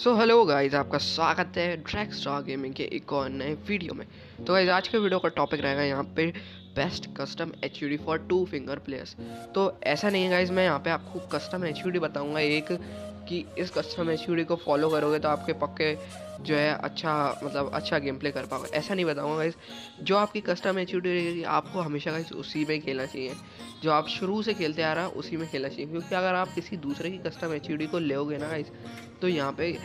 So hello guys आपका स्वागत है ड्रैक स्टार गेमिंग के एक और नए वीडियो में। तो गाइज़ आज के वीडियो का टॉपिक रहेगा यहाँ पे best custom H for two finger players तो ऐसा नहीं है गाइस मैं यहाँ पे आपको कस्टम एच बताऊँगा, एक कि इस कस्टम एचयूडी को फॉलो करोगे तो आपके पक्के जो है अच्छा मतलब अच्छा गेम प्ले कर पाओगे। ऐसा नहीं बताऊँगा गाइस जो आपकी कस्टम एच रहेगी आपको हमेशा गाइस उसी में खेलना चाहिए। जो आप शुरू से खेलते आ रहा, उसी में खेलना चाहिए। क्योंकि अगर आप किसी दूसरे की कस्टम एचयूडी को लोगे ना गाइस तो यहाँ पे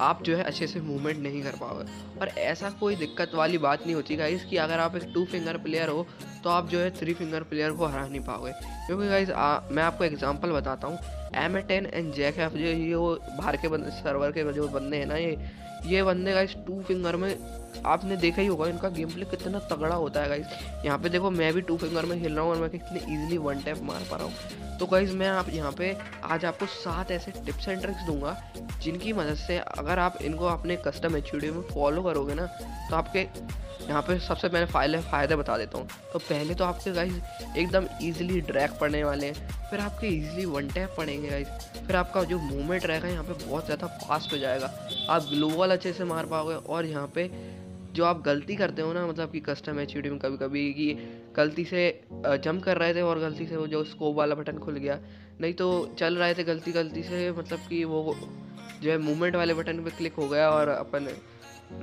आप जो है अच्छे से मूवमेंट नहीं कर पाओगे। और ऐसा कोई दिक्कत वाली बात नहीं होती गाइस कि अगर आप एक टू फिंगर प्लेयर हो तो आप जो है थ्री फिंगर प्लेयर को हरा नहीं पाओगे। क्योंकि गाइस मैं आपको एग्जांपल बताता हूँ। M ten and jack F जो ये वो बाहर के बंद सर्वर के जो बंदे हैं ना ये ये बंदे गाइस टू फिंगर में, आपने देखा ही होगा इनका गेम प्ले कितना तगड़ा होता है गाइस यहाँ पे देखो मैं भी टू फिंगर में खेल रहा हूँ और मैं कितने इजीली वन टैप मार पा रहा हूँ। तो गाइस मैं आप यहाँ पे आज आपको सात ऐसे टिप्स एंड ट्रिक्स दूँगा, जिनकी मदद से अगर आप इनको अपने कस्टम एच में फॉलो करोगे ना तो आपके यहाँ पे सबसे पहले फ़ायदे, फ़ायदे बता देता हूँ। तो पहले तो आपके गाइज़ एकदम इजीली ड्रैग पड़ने वाले हैं, फिर आपके इजीली वन टैप पड़ेंगे गाइज़ फिर आपका जो मूवमेंट रहेगा यहाँ पे बहुत ज़्यादा फास्ट हो जाएगा। आप ग्लोवल अच्छे से मार पाओगे। और यहाँ पे जो आप गलती करते हो ना मतलब कि कस्टम एच में कभी कभी कि गलती से जंप कर रहे थे और गलती से वो जो स्कोप वाला बटन खुल गया। नहीं तो चल रहे थे गलती गलती से मतलब कि वो जो है मूवमेंट वाले बटन पे क्लिक हो गया और अपन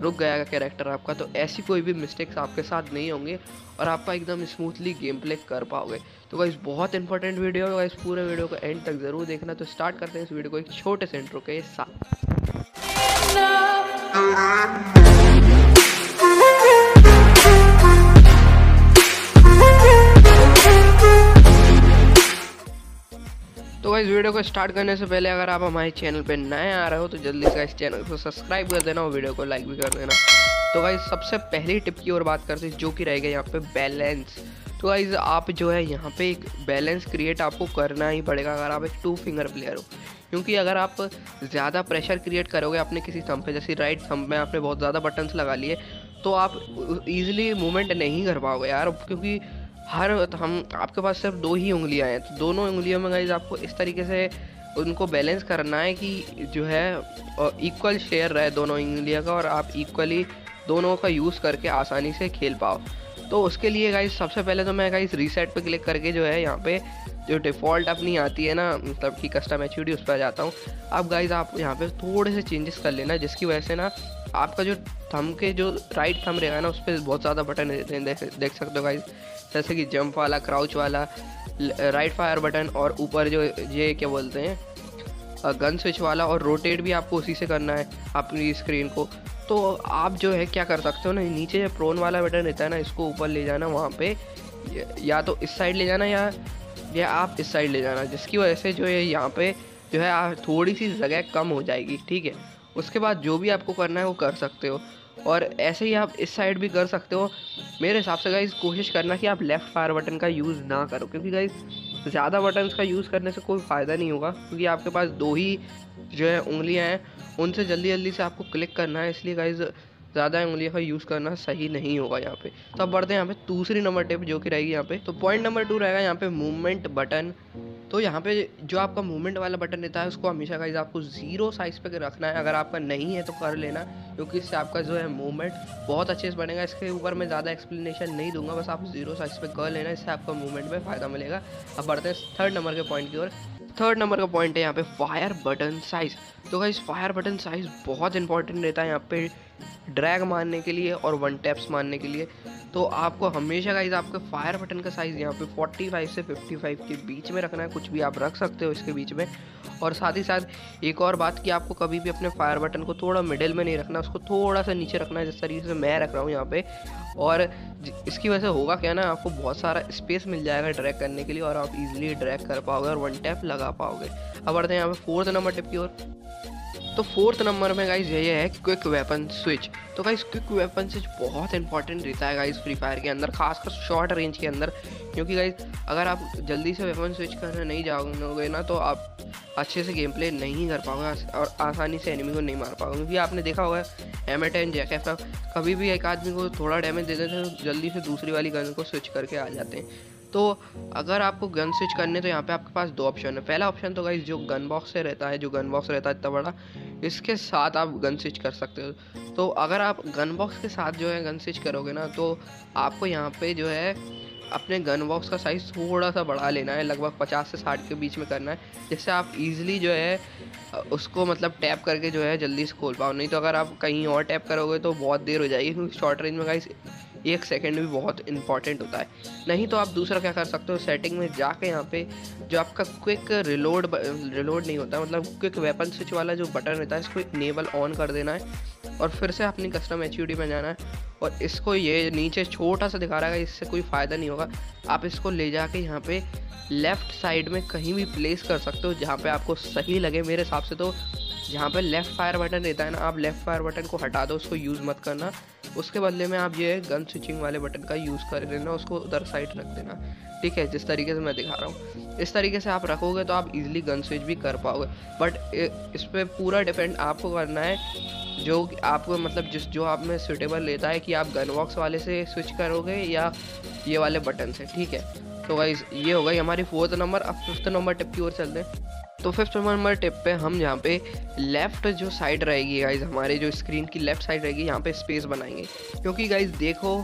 रुक गया कैरेक्टर आपका। तो ऐसी कोई भी मिस्टेक्स आपके साथ नहीं होंगे और आपका एकदम स्मूथली गेम प्ले कर पाओगे। तो गाइस बहुत इंपॉर्टेंट वीडियो है इस पूरे वीडियो को एंड तक ज़रूर देखना। तो स्टार्ट करते हैं इस वीडियो को एक छोटे से इंट्रो के साथ। तो इस वीडियो को स्टार्ट करने से पहले अगर आप हमारे चैनल पे नए आ रहे हो तो जल्दी से इस चैनल को सब्सक्राइब कर देना और वीडियो को लाइक भी कर देना। तो भाई सबसे पहली टिप की ओर बात करते हैं, जो कि रहेगा यहाँ पे बैलेंस तो गाइज़ आप जो है यहाँ पे एक बैलेंस क्रिएट आपको करना ही पड़ेगा अगर आप एक टू फिंगर प्लेयर हो। क्योंकि अगर आप ज़्यादा प्रेशर क्रिएट करोगे अपने किसी थम पे, जैसे राइट थम में आपने बहुत ज़्यादा बटन्स लगा लिए तो आप इजीली मूवमेंट नहीं कर पाओगे यार, क्योंकि हर हम, आपके पास सिर्फ़ दो ही उंगलियाँ हैं। तो दोनों उंगलियों में गाइज़ आपको इस तरीके से उनको बैलेंस करना है कि जो है इक्वल शेयर रहे दोनों उंगलियों का और आप इक्वली दोनों का यूज़ करके आसानी से खेल पाओ। तो उसके लिए गाइज़ सबसे पहले तो मैं गाइज़ रीसेट पे क्लिक करके जो है यहाँ पे जो डिफ़ॉल्ट अपनी आती है ना मतलब कि कस्टम एच उस पर जाता हूँ। अब गाइज़ आप यहाँ पे थोड़े से चेंजेस कर लेना जिसकी वजह से ना आपका जो थम के जो राइट थम रहेगा ना उस पर बहुत ज़्यादा बटन देख, सकते हो गाइज़ जैसे कि जंप वाला क्राउच वाला राइट फायर बटन और ऊपर जो ये क्या बोलते हैं गन स्विच वाला और रोटेट भी आपको उसी से करना है अपनी स्क्रीन को। तो आप जो है क्या कर सकते हो ना, नीचे जो प्रोन वाला बटन रहता है ना, इसको ऊपर ले जाना वहाँ पे। या तो इस साइड ले जाना या या आप इस साइड ले जाना, जिसकी वजह से जो है यहाँ पे जो है थोड़ी सी जगह कम हो जाएगी, ठीक है? उसके बाद जो भी आपको करना है वो कर सकते हो। और ऐसे ही आप इस साइड भी कर सकते हो। मेरे हिसाब से गाइज़ कोशिश करना कि आप लेफ़्ट फायर बटन का यूज़ ना करो, क्योंकि गाइज़ ज़्यादा बटन्स का यूज़ करने से कोई फ़ायदा नहीं होगा, क्योंकि आपके पास दो ही जो है उंगलियाँ हैं, उनसे जल्दी जल्दी से आपको क्लिक करना है, इसलिए गाइज़ ज़्यादा उंगलियों का यूज़ करना सही नहीं होगा यहाँ पे। तो अब बढ़ते हैं यहाँ पे दूसरी नंबर टिप जो कि रहेगी यहाँ पे। तो पॉइंट नंबर टू रहेगा यहाँ पे मूवमेंट बटन तो यहाँ पे जो आपका मूवमेंट वाला बटन रहता है, उसको हमेशा गाइज़ आपको ज़ीरो साइज़ पे रखना है, अगर आपका नहीं है तो कर लेना, क्योंकि इससे आपका जो है मूवमेंट बहुत अच्छे से बनेगा। इसके ऊपर मैं ज़्यादा एक्सप्लेनेशन नहीं दूँगा, बस आप ज़ीरो साइज़ पे कर लेना, इससे आपका मूवमेंट में फ़ायदा मिलेगा। अब बढ़ते हैं थर्ड नंबर के पॉइंट की ओर। थर्ड नंबर का पॉइंट है यहाँ पे फायर बटन साइज़ तो भाई फायर बटन साइज़ बहुत इंपॉर्टेंट रहता है यहाँ पे ड्रैग मारने के लिए और वन टैप्स मारने के लिए. तो आपको हमेशा गाइज़ आपके फायर बटन का साइज़ यहाँ पे 45 से 55 के बीच में रखना है। कुछ भी आप रख सकते हो इसके बीच में। और साथ ही साथ एक और बात कि आपको कभी भी अपने फायर बटन को थोड़ा मिडिल में नहीं रखना उसको थोड़ा सा नीचे रखना है, जिस तरीके से मैं रख रहा हूँ यहाँ पे। और इसकी वजह से होगा क्या ना, आपको बहुत सारा स्पेस मिल जाएगा ड्रैग करने के लिए और आप इजीली ड्रैग कर पाओगे और वन टैप लगा पाओगे। अब बढ़ते हैं यहाँ पे फोर्थ नंबर टिप की ओर। तो फोर्थ नंबर में गाइज़ ये है क्विक वेपन स्विच तो गाइज़ क्विक वेपन स्विच बहुत इंपॉर्टेंट रहता है गाइज़ फ्री फायर के अंदर, खासकर शॉर्ट रेंज के अंदर. क्योंकि गाइज़ अगर आप जल्दी से वेपन स्विच करने नहीं जाओगे ना तो आप अच्छे से गेम प्ले नहीं कर पाओगे और आसानी से एनिमी को नहीं मार पाओगे. क्योंकि आपने देखा होगा एम एन जैक कभी भी एक आदमी को थोड़ा डैमेज दे देते हैं तो जल्दी से दूसरी वाली गन को स्विच करके आ जाते हैं. तो अगर आपको गन स्विच करने तो यहाँ पे आपके पास दो ऑप्शन है। पहला ऑप्शन तो गाइज़ जो गन बॉक्स से रहता है, जो गन बॉक्स रहता है इतना बड़ा, इसके साथ आप गन स्विच कर सकते हो। तो अगर आप गन बॉक्स के साथ जो है गन स्विच करोगे ना तो आपको यहाँ पे जो है अपने गन बॉक्स का साइज़ थोड़ा सा बढ़ा लेना है। लगभग पचास से साठ के बीच में करना है, जिससे आप इजीली जो है उसको मतलब टैप करके जो है जल्दी से खोल पाओ। नहीं तो अगर आप कहीं और टैप करोगे तो बहुत देर हो जाएगी, क्योंकि शॉर्ट रेंज में गाइस एक सेकेंड भी बहुत इंपॉर्टेंट होता है। नहीं तो आप दूसरा क्या कर सकते हो? सेटिंग में जाके यहाँ पे जो आपका क्विक रिलोड रिलोड नहीं होता मतलब क्विक वेपन स्विच वाला जो बटन रहता है, इसको इनेबल ऑन कर देना है और फिर से अपनी कस्टम एच में जाना है और इसको ये नीचे छोटा सा दिखा रहा है, इससे कोई फ़ायदा नहीं होगा। आप इसको ले जाके यहाँ पे लेफ़्ट साइड में कहीं भी प्लेस कर सकते हो जहाँ पे आपको सही लगे मेरे हिसाब से तो। जहाँ पे लेफ़्ट फायर बटन रहता है ना, आप लेफ़्ट फायर बटन को हटा दो, उसको यूज़ मत करना। उसके बदले में आप ये गन स्विचिंग वाले बटन का यूज़ कर लेना, उसको उधर साइड रख देना। ठीक है, जिस तरीके से मैं दिखा रहा हूँ। इस तरीके से आप रखोगे तो आप इजीली गन स्विच भी कर पाओगे। बट इस पर पूरा डिपेंड आपको करना है, जो आपको मतलब जिस, जो आप में सुटेबल लेता है कि आप गन बॉक्स वाले से स्विच करोगे या ये वाले बटन से। ठीक है? तो वाइज ये हो गई हमारी फोर्थ नंबर अब फिफ्थ नंबर टिप की ओर चलते हैं। तो फिफ्थ नंबर टिप पे हम यहाँ पे लेफ़्ट जो साइड रहेगी गाइज़ हमारे जो स्क्रीन की लेफ़्ट साइड रहेगी, यहाँ पे स्पेस बनाएँगे। क्योंकि गाइज़ देखो,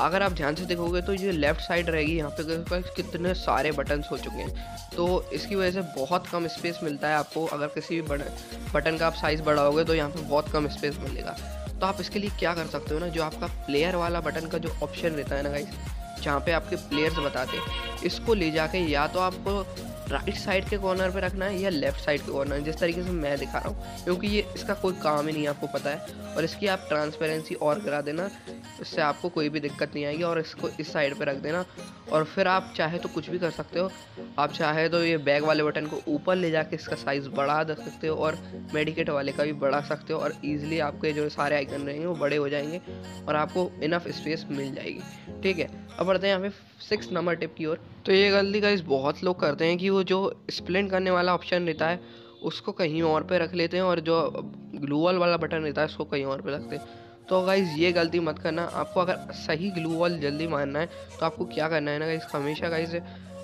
अगर आप ध्यान से देखोगे तो ये लेफ़्ट साइड रहेगी, यहाँ पे कितने सारे बटन्स हो चुके हैं। तो इसकी वजह से बहुत कम स्पेस मिलता है आपको। अगर किसी भी बटन बटन का आप साइज़ बढ़ाओगे तो यहाँ पे बहुत कम स्पेस मिलेगा। तो आप इसके लिए क्या कर सकते हो ना, जो आपका प्लेयर वाला बटन का जो ऑप्शन रहता है ना गाइज़ जहाँ पे आपके प्लेयर्स बताते इसको ले जाके या तो आपको राइट साइड के कॉर्नर पे रखना है या लेफ़्ट साइड के कॉर्नर जिस तरीके से मैं दिखा रहा हूँ, क्योंकि ये इसका कोई काम ही नहीं आपको पता है। और इसकी आप ट्रांसपेरेंसी और करा देना इससे आपको कोई भी दिक्कत नहीं आएगी और इसको इस साइड पे रख देना। और फिर आप चाहे तो कुछ भी कर सकते हो। आप चाहे तो ये बैग वाले बटन को ऊपर ले जाके इसका साइज़ बढ़ा दे सकते हो और मेडिकेट वाले का भी बढ़ा सकते हो और ईजिली आपके जो सारे आइकन रहेंगे वो बड़े हो जाएँगे और आपको इनफ स्पेस मिल जाएगी। ठीक है, अब बढ़ते हैं पे सिक्स नंबर टिप की ओर। तो ये गलती का बहुत लोग करते हैं कि वो जो स्प्लेंट करने वाला ऑप्शन रहता है, उसको कहीं और पे रख लेते हैं और जो ग्लूवल वाला बटन रहता है, उसको कहीं और पे रखते हैं। तो गाइज़ ये गलती मत करना। आपको अगर सही ग्लू वॉल जल्दी मारना है तो आपको क्या करना है ना गाइज़ हमेशा गाइज़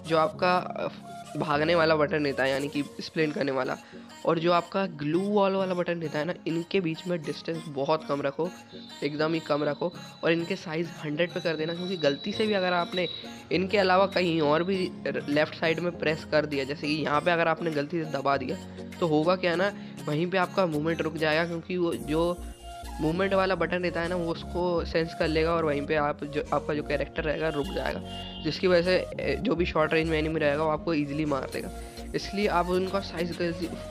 जो आपका भागने वाला बटन रहता है, यानी कि स्प्लेंट करने वाला, और जो आपका ग्लू वॉल वाला बटन रहता है ना, इनके बीच में डिस्टेंस बहुत कम रखो, एकदम ही कम रखो, और इनके साइज़ हंड्रेड पे कर देना, क्योंकि गलती से भी अगर आपने इनके अलावा कहीं और भी लेफ़्ट साइड में प्रेस कर दिया, जैसे कि यहाँ पे अगर आपने गलती से दबा दिया तो होगा क्या ना, वहीं पर आपका मूवमेंट रुक जाएगा, क्योंकि वो, जो मूवमेंट वाला बटन रहता है ना, वो उसको सेंस कर लेगा और वहीं पे आप जो, आपका जो कैरेक्टर रहेगा, रुक जाएगा। जिसकी वजह से जो भी शॉर्ट रेंज में एनिमी रहेगा, वो आपको ईजिली मार देगा। इसलिए आप उनका साइज़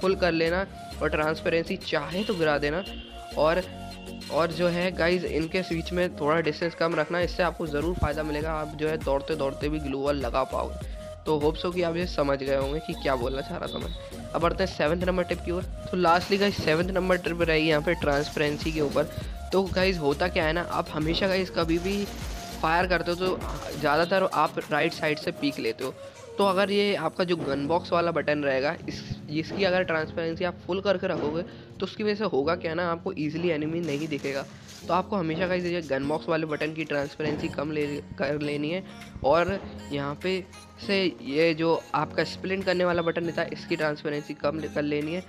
फुल कर लेना और ट्रांसपेरेंसी चाहे तो गिरा देना। और और जो है गाइज़ इनके बीच में थोड़ा डिस्टेंस कम रखना, इससे आपको ज़रूर फ़ायदा मिलेगा। आप जो है दौड़ते दौड़ते भी ग्लूवल लगा पाओगे। तो होप्स हो कि आप ये समझ गए होंगे कि क्या बोलना चाह रहा था मैं। अब बढ़ते हैं सेवन्थ नंबर टिप की ओर। तो lastly guys seventh number tip रहेगी यहाँ पे ट्रांसपेरेंसी के ऊपर। तो गाइज़ होता क्या है ना, आप हमेशा गाइज़ कभी भी फायर करते हो तो ज़्यादातर आप राइट साइड से पीक लेते हो। तो अगर ये आपका जो गन बॉक्स वाला बटन रहेगा, इस, इसकी अगर ट्रांसपेरेंसी आप फुल करके रखोगे तो उसकी वजह से होगा क्या ना, आपको ईजिली एनिमी नहीं दिखेगा। तो आपको हमेशा का ये गन बॉक्स वाले बटन की ट्रांसपेरेंसी कम ले, कर लेनी है। और यहाँ पे से ये जो आपका स्प्लिन करने वाला बटन रहता है इसकी ट्रांसपेरेंसी कम कर लेनी है।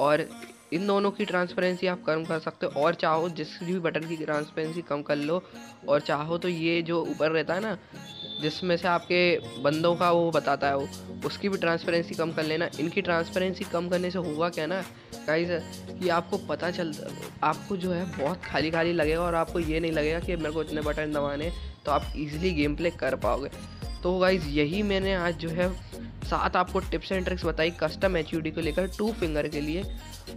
और इन दोनों की ट्रांसपेरेंसी आप कम कर सकते हो। और चाहो जिस भी बटन की ट्रांसपेरेंसी कम कर लो। और चाहो तो ये जो ऊपर रहता है ना जिसमें से आपके बंदों का वो बताता है वो, उसकी भी ट्रांसपेरेंसी कम कर लेना। इनकी ट्रांसपेरेंसी कम करने से होगा क्या ना गाइस कि आपको पता चल, आपको जो है बहुत खाली खाली लगेगा और आपको ये नहीं लगेगा कि मेरे को इतने बटन दबाने तो आप इजीली गेम प्ले कर पाओगे। तो गाइज़ यही मैंने आज जो है सात आपको टिप्स एंड ट्रिक्स बताई कस्टम एच को लेकर टू फिंगर के लिए।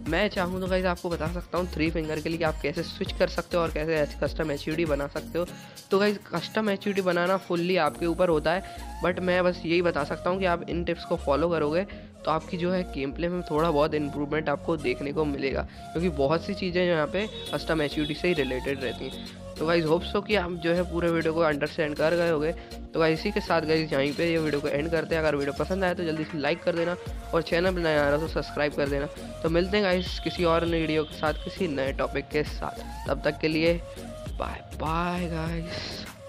मैं चाहूँ तो गाइज़ आपको बता सकता हूँ थ्री फिंगर के लिए आप कैसे स्विच कर सकते हो और कैसे कस्टम एच बना सकते हो। तो गाइज़ कस्टम एच बनाना फुल्ली आपके ऊपर होता है बट मैं बस यही बता सकता हूँ कि आप इन टिप्स को फॉलो करोगे। तो आपकी जो है गेम प्ले में थोड़ा बहुत इंप्रूवमेंट आपको देखने को मिलेगा, क्योंकि बहुत सी चीज़ें यहाँ पे कस्टम एच से ही रिलेटेड रहती हैं। तो गाइज़ होप्स हो कि आप जो है पूरे वीडियो को अंडरस्टैंड कर गए होगे। तो गाइज़ इसी के साथ गाइज़ यहीं पे ये वीडियो को एंड करते हैं। अगर वीडियो पसंद आए तो जल्दी से लाइक कर देना और चैनल पर नया आ रहा तो सब्सक्राइब कर देना। तो मिलते हैं गाइज़ किसी और नई वीडियो के साथ, किसी नए टॉपिक के साथ। तब तक के लिए बाय बाय गाइज़